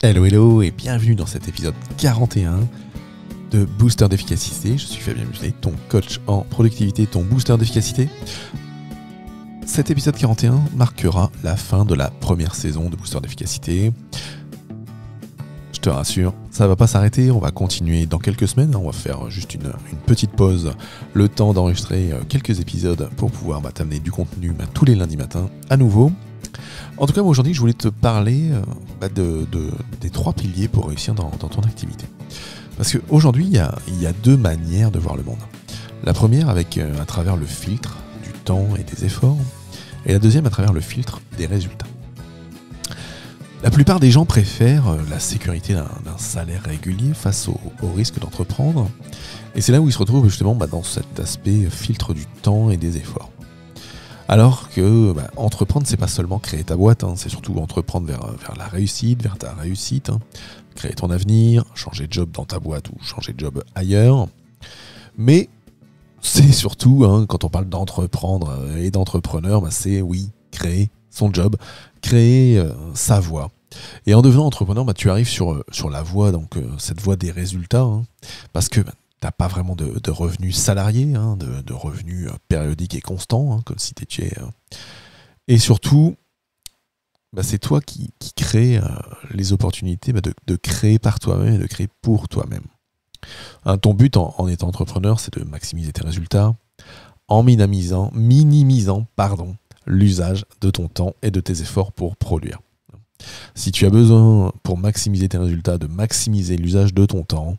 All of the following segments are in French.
Hello hello et bienvenue dans cet épisode 41 de Booster d'efficacité. Je suis Fabien Muselet, ton coach en productivité, ton booster d'efficacité. Cet épisode 41 marquera la fin de la première saison de Booster d'efficacité. Je te rassure, ça va pas s'arrêter, on va continuer dans quelques semaines, on va faire juste une, une petite pause, le temps d'enregistrer euh, quelques épisodes pour pouvoir bah, t'amener du contenu bah, tous les lundis matins à nouveau. En tout cas, moi aujourd'hui, je voulais te parler euh, bah, de, de- des trois piliers pour réussir dans, ton activité. Parce qu'aujourd'hui, il y a, deux manières de voir le monde. La première avec euh, à travers le filtre du temps et des efforts, et la deuxième à travers le filtre des résultats. La plupart des gens préfèrent euh, la sécurité d'un salaire régulier face au, risque d'entreprendre, et c'est là où ils se retrouvent justement bah, dans cet aspect filtre du temps et des efforts. Alors que bah, entreprendre, c'est pas seulement créer ta boîte, hein, c'est surtout entreprendre vers, la réussite, vers ta réussite, hein. créer ton avenir, changer de job dans ta boîte ou changer de job ailleurs. Mais c'est surtout, hein, quand on parle d'entreprendre euh, et d'entrepreneur, bah, c'est oui, créer son job, créer euh, sa voie. Et en devenant entrepreneur, bah, tu arrives sur, euh, sur la voie, donc cette voie des résultats, parce que bah, t'as pas vraiment de, revenus salariés, hein, de, revenus euh, périodiques et constants, hein, comme si tu étais. Et surtout, bah, c'est toi qui, crée euh, les opportunités bah, de, de créer par toi-même et de créer pour toi-même. Hein, ton but en, en étant entrepreneur, c'est de maximiser tes résultats en minimisant, minimisant pardon, l'usage de ton temps et de tes efforts pour produire. Si tu as besoin, pour maximiser tes résultats, de maximiser l'usage de ton temps,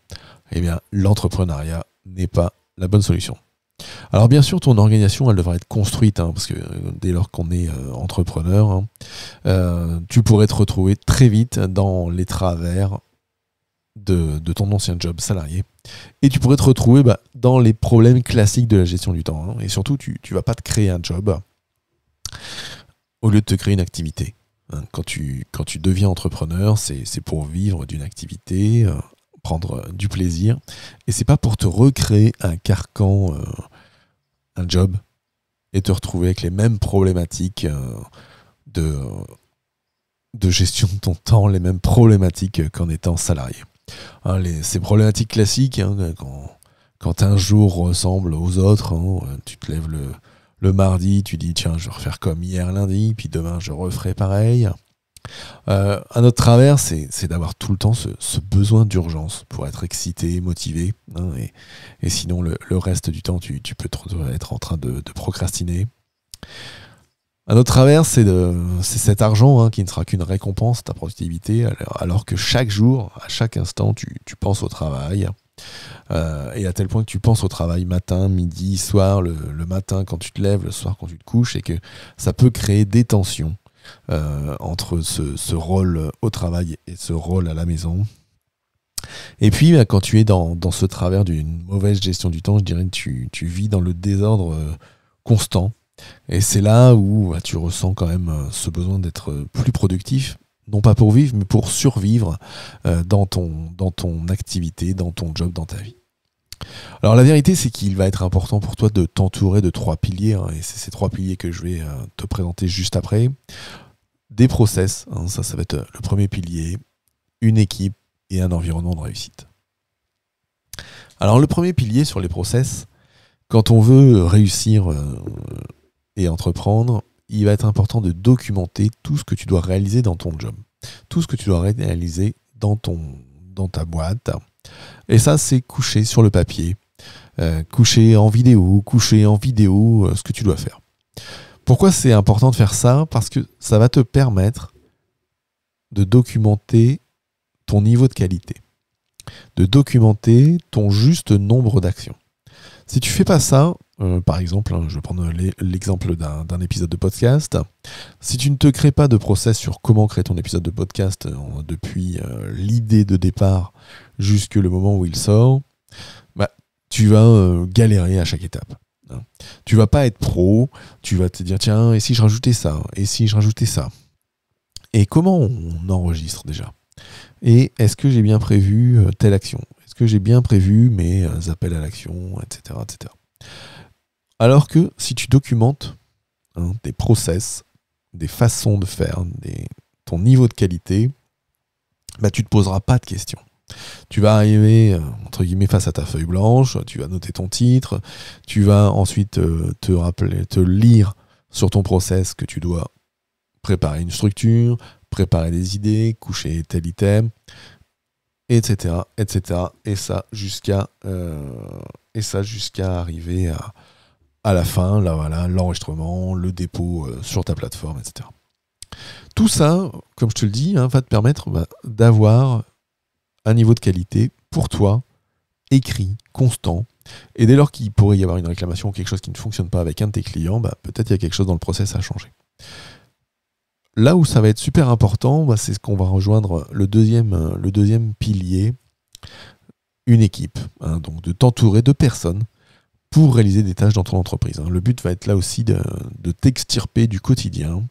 eh bien, l'entrepreneuriat n'est pas la bonne solution. Alors bien sûr, ton organisation, elle devra être construite, hein, parce que euh, dès lors qu'on est euh, entrepreneur, hein, euh, tu pourrais te retrouver très vite dans les travers de, ton ancien job salarié. Et tu pourrais te retrouver bah, dans les problèmes classiques de la gestion du temps. hein. Et surtout, tu ne vas pas te créer un job au lieu de te créer une activité. Quand tu, deviens entrepreneur, c'est pour vivre d'une activité, prendre euh, du plaisir. Et c'est pas pour te recréer un carcan, euh, un job, et te retrouver avec les mêmes problématiques euh, de, gestion de ton temps, les mêmes problématiques qu'en étant salarié. Hein, ces problématiques classiques, hein, quand, quand un jour ressemble aux autres, hein, tu te lèves le, le mardi, tu dis tiens, je vais refaire comme hier lundi, puis demain je referai pareil. Euh, un autre travers, c'est d'avoir tout le temps ce, besoin d'urgence pour être excité, motivé. hein, et, sinon, le, reste du temps, tu, peux être en train de, procrastiner. Un autre travers, c'est cet argent hein, qui ne sera qu'une récompense à ta productivité, alors, que chaque jour, à chaque instant, tu, penses au travail. Euh, et à tel point que tu penses au travail matin, midi, soir, le matin quand tu te lèves, le soir quand tu te couches, et que ça peut créer des tensions euh, entre ce, rôle au travail et ce rôle à la maison. Et puis, bah, quand tu es dans, dans ce travers d'une mauvaise gestion du temps, je dirais que tu, tu vis dans le désordre euh, constant. Et c'est là où bah, tu ressens quand même euh, ce besoin d'être plus productif, non pas pour vivre, mais pour survivre dans, ton, dans ton activité, dans ton job, dans ta vie. Alors la vérité, c'est qu'il va être important pour toi de t'entourer de trois piliers, hein, et c'est ces trois piliers que je vais euh, te présenter juste après. Des process, hein, ça, ça va être le premier pilier, une équipe et un environnement de réussite. Alors le premier pilier sur les process, quand on veut réussir euh, et entreprendre, il va être important de documenter tout ce que tu dois réaliser dans ton job, tout ce que tu dois réaliser dans ta boîte. Et ça, c'est coucher sur le papier, euh, coucher en vidéo, coucher en vidéo euh, ce que tu dois faire. Pourquoi c'est important de faire ça? Parce que ça va te permettre de documenter ton niveau de qualité, de documenter ton juste nombre d'actions. Si tu fais pas ça, euh, par exemple, hein, je vais prendre l'e- l'exemple d'un épisode de podcast. Si tu ne te crées pas de process sur comment créer ton épisode de podcast euh, depuis euh, l'idée de départ jusque le moment où il sort, bah, tu vas galérer à chaque étape. hein. Tu vas pas être pro, tu vas te dire tiens, et si je rajoutais ça, et si je rajoutais ça? Et comment on enregistre déjà? Et est-ce que j'ai bien prévu telle action? Est-ce que j'ai bien prévu mes appels à l'action, etc., etc. Alors que si tu documentes hein, des process, des façons de faire, ton niveau de qualité, bah, tu te poseras pas de questions. Tu vas arriver, euh, entre guillemets, face à ta feuille blanche, tu vas noter ton titre, tu vas ensuite euh, te rappeler, te lire sur ton process que tu dois préparer une structure, préparer des idées, coucher tel item, etc., etc. Et ça jusqu'à euh, et ça jusqu'à arriver à, à la fin, là voilà, l'enregistrement, le dépôt sur ta plateforme, etc. Tout ça, comme je te le dis, hein, va te permettre bah, d'avoir un niveau de qualité pour toi, écrit, constant. Et dès lors qu'il pourrait y avoir une réclamation ou quelque chose qui ne fonctionne pas avec un de tes clients, bah, peut-être il y a quelque chose dans le process à changer. Là où ça va être super important, bah, c'est ce qu'on va rejoindre le deuxième, deuxième pilier, une équipe. Hein, donc de t'entourer de personnes pour réaliser des tâches dans ton entreprise. Hein. Le but va être là aussi de, t'extirper du quotidien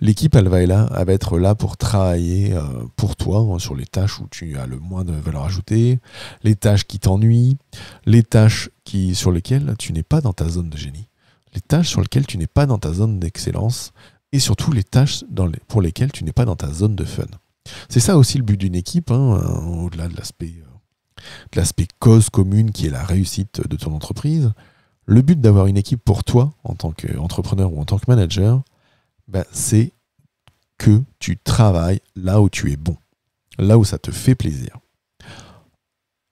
L'équipe, elle va, là, va être là pour travailler euh, pour toi hein, sur les tâches où tu as le moins de valeur ajoutée, les tâches qui t'ennuient, les tâches qui, sur lesquelles tu n'es pas dans ta zone de génie, les tâches sur lesquelles tu n'es pas dans ta zone d'excellence, et surtout les tâches pour lesquelles tu n'es pas dans ta zone de fun. C'est ça aussi le but d'une équipe, hein, euh, au-delà de l'aspect, euh, de l'aspect cause commune qui est la réussite de ton entreprise. Le but d'avoir une équipe pour toi en tant qu'entrepreneur ou en tant que manager, ben, c'est que tu travailles là où tu es bon, là où ça te fait plaisir.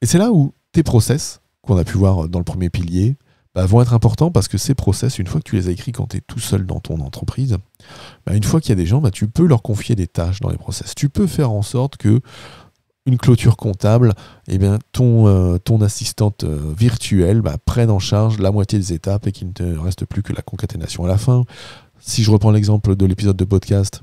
Et c'est là où tes process, qu'on a pu voir dans le premier pilier, ben, vont être importants parce que ces process, une fois que tu les as écrits quand tu es tout seul dans ton entreprise, ben, une fois qu'il y a des gens, tu peux leur confier des tâches dans les process. Tu peux faire en sorte que une clôture comptable, eh bien, ton, euh, assistante euh, virtuelle prenne en charge la moitié des étapes et qu'il ne te reste plus que la concaténation à la fin si je reprends l'exemple de l'épisode de podcast,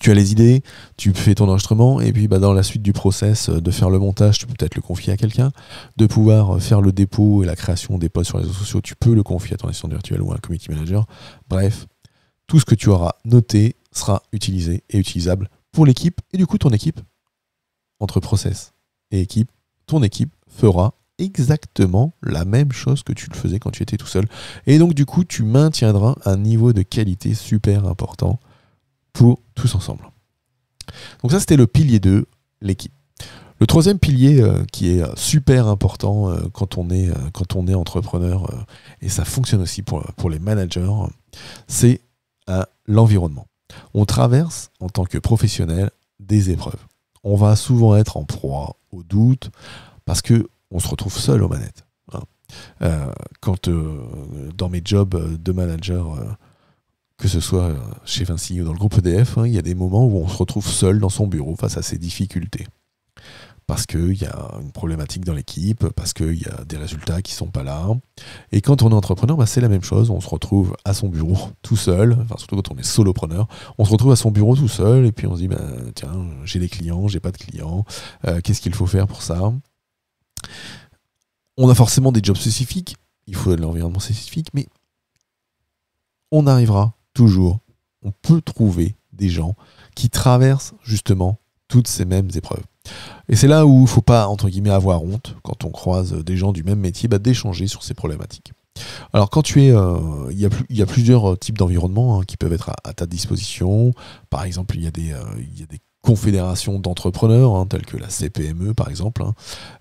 tu as les idées, tu fais ton enregistrement, et puis bah, dans la suite du process euh, de faire le montage, tu peux peut-être le confier à quelqu'un. De pouvoir faire le dépôt et la création des posts sur les réseaux sociaux, tu peux le confier à ton assistant virtuel ou à un community manager. Bref, tout ce que tu auras noté sera utilisé et utilisable pour l'équipe. Et du coup, ton équipe, entre process et équipe, ton équipe fera exactement la même chose que tu le faisais quand tu étais tout seul. Et donc du coup, tu maintiendras un niveau de qualité super important pour tous ensemble. Donc ça, c'était le pilier 2, l'équipe. Le troisième pilier euh, qui est super important euh, quand, on est, euh, entrepreneur, et ça fonctionne aussi pour les managers, c'est l'environnement. On traverse en tant que professionnel des épreuves. On va souvent être en proie au doute parce que on se retrouve seul aux manettes. Hein. Euh, quand euh, dans mes jobs de manager, euh, que ce soit chez Vinci ou dans le groupe EDF, hein, il y a des moments où on se retrouve seul dans son bureau face à ses difficultés. Parce qu'il y a une problématique dans l'équipe, parce qu'il y a des résultats qui ne sont pas là. Et quand on est entrepreneur, bah, c'est la même chose. On se retrouve à son bureau tout seul, enfin, surtout quand on est solopreneur. On se retrouve à son bureau tout seul et puis on se dit bah, tiens, j'ai des clients, j'ai pas de clients, qu'est-ce qu'il faut faire pour ça? On a forcément des jobs spécifiques, il faut de l'environnement spécifique, mais on arrivera toujours, on peut trouver des gens qui traversent justement toutes ces mêmes épreuves. Et c'est là où il ne faut pas, entre guillemets, avoir honte, quand on croise des gens du même métier, bah, d'échanger sur ces problématiques. Alors quand tu es, euh, il, y a plusieurs types d'environnements hein, qui peuvent être à, ta disposition. Par exemple, il y a des, euh, il y a des confédérations d'entrepreneurs, hein, telles que la CPME par exemple, hein,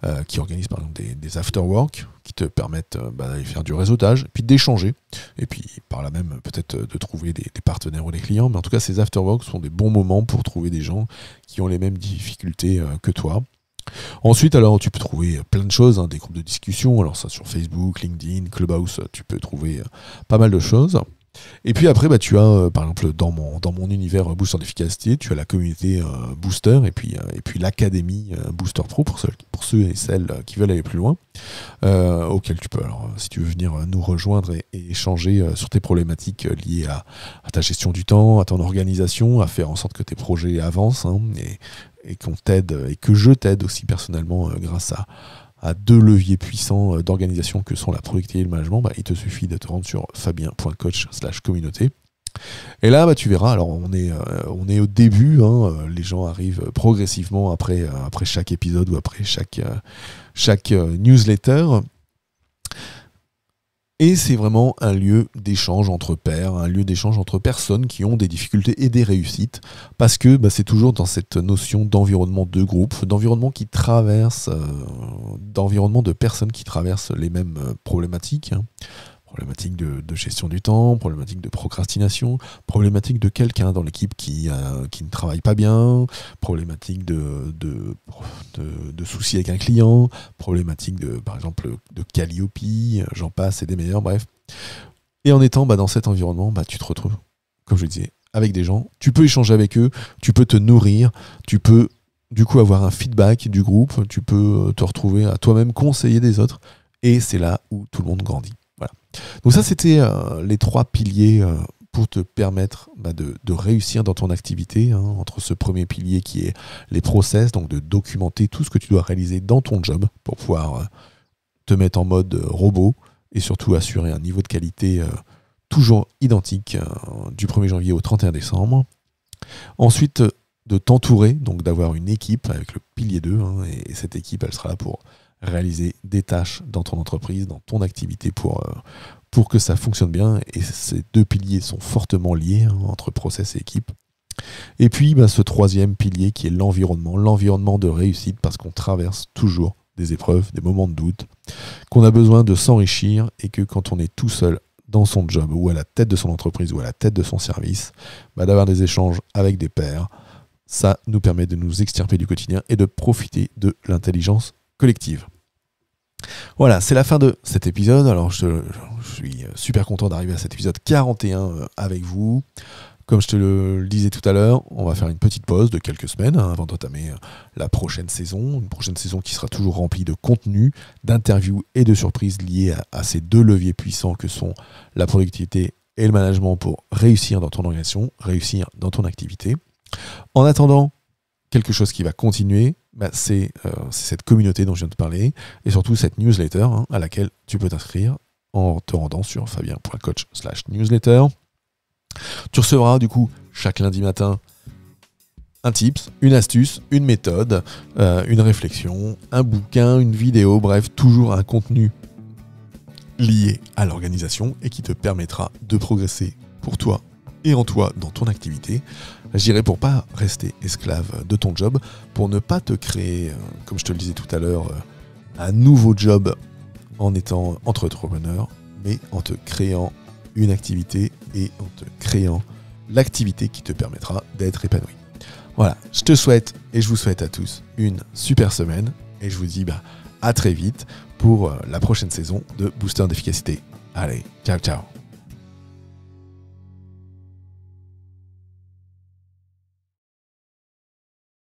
euh, qui organise par exemple des, des after-work, qui te permettent euh, bah, d'aller faire du réseautage, puis d'échanger, et puis par là même peut-être euh, de trouver des, partenaires ou des clients. Mais en tout cas, ces after-work sont des bons moments pour trouver des gens qui ont les mêmes difficultés que toi. Ensuite, alors, tu peux trouver plein de choses, hein, des groupes de discussion. Alors, ça sur Facebook, LinkedIn, Clubhouse, tu peux trouver pas mal de choses. Et puis après, bah, tu as, euh, par exemple, dans mon, dans mon univers Booster d'efficacité, tu as la communauté euh, Booster et puis, euh, puis l'académie Booster Pro pour ceux, pour ceux et celles qui veulent aller plus loin, auquel tu peux, alors, si tu veux venir nous rejoindre et, échanger sur tes problématiques liées à, ta gestion du temps, à ton organisation, à faire en sorte que tes projets avancent hein, et, et qu'on t'aide et que je t'aide aussi personnellement grâce à à deux leviers puissants euh, d'organisation que sont la productivité et le management, bah, il te suffit de te rendre sur fabien.coach. Et là, bah, tu verras, alors on est, euh, on est au début, hein, euh, les gens arrivent progressivement après, après chaque épisode ou après chaque, chaque newsletter. Et c'est vraiment un lieu d'échange entre pairs, un lieu d'échange entre personnes qui ont des difficultés et des réussites, parce que bah, c'est toujours dans cette notion d'environnement de groupe, d'environnement qui traverse, euh, d'environnement de personnes qui traversent les mêmes euh, problématiques. Problématique de, gestion du temps, problématique de procrastination, problématique de quelqu'un dans l'équipe qui, euh, qui ne travaille pas bien, problématique de, de, de, soucis avec un client, problématique de, par exemple, de Calliope, j'en passe et des meilleurs, bref. Et en étant bah, dans cet environnement, bah, tu te retrouves, comme je disais, avec des gens, tu peux échanger avec eux, tu peux te nourrir, tu peux du coup avoir un feedback du groupe, tu peux te retrouver à toi-même conseiller des autres, et c'est là où tout le monde grandit. Donc ça, c'était euh, les trois piliers euh, pour te permettre bah, de, réussir dans ton activité, hein, entre ce premier pilier qui est les process, donc de documenter tout ce que tu dois réaliser dans ton job pour pouvoir euh, te mettre en mode robot et surtout assurer un niveau de qualité toujours identique du 1er janvier au 31 décembre. Ensuite, de t'entourer, donc d'avoir une équipe avec le pilier 2, hein, et cette équipe, elle sera là pour réaliser des tâches dans ton entreprise, dans ton activité pour, euh, pour que ça fonctionne bien. Et ces deux piliers sont fortement liés hein, entre process et équipe. Et puis bah, ce troisième pilier qui est l'environnement, l'environnement de réussite parce qu'on traverse toujours des épreuves, des moments de doute, qu'on a besoin de s'enrichir et que quand on est tout seul dans son job ou à la tête de son entreprise ou à la tête de son service, bah, d'avoir des échanges avec des pairs, ça nous permet de nous extirper du quotidien et de profiter de l'intelligence collective. Voilà, c'est la fin de cet épisode. Alors, je, suis super content d'arriver à cet épisode 41 euh, avec vous. Comme je te le disais tout à l'heure, on va faire une petite pause de quelques semaines hein, avant d'entamer euh, la prochaine saison. Une prochaine saison qui sera toujours remplie de contenu, d'interviews et de surprises liées à, ces deux leviers puissants que sont la productivité et le management pour réussir dans ton organisation, réussir dans ton activité. En attendant, quelque chose qui va continuer, bah, euh, c'est cette communauté dont je viens de parler, et surtout cette newsletter hein, à laquelle tu peux t'inscrire en te rendant sur fabien.coach newsletter. Tu recevras du coup chaque lundi matin un tips, une astuce, une méthode, euh, une réflexion, un bouquin, une vidéo, bref, toujours un contenu lié à l'organisation et qui te permettra de progresser pour toi en toi dans ton activité. J'irai pour pas rester esclave de ton job, pour ne pas te créer, euh, comme je te le disais tout à l'heure, euh, un nouveau job en étant entrepreneur, mais en te créant une activité et en te créant l'activité qui te permettra d'être épanoui. Voilà, je te souhaite et je vous souhaite à tous une super semaine et je vous dis bah, à très vite pour euh, la prochaine saison de Booster d'efficacité. Allez, ciao ciao